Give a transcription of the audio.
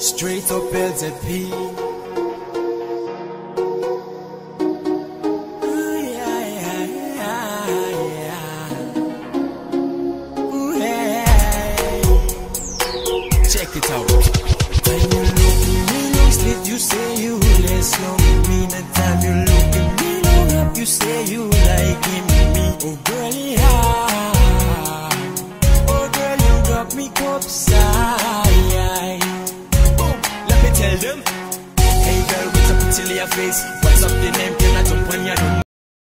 Straight up LZP. Ooh. Check it out. When you look at me you say you long. Meantime, you look at me up, you say you like me. Oh, girl. Oh, girl, you got me. tell them? Hey girl, what's up until your face. What's up the name, can I jump on your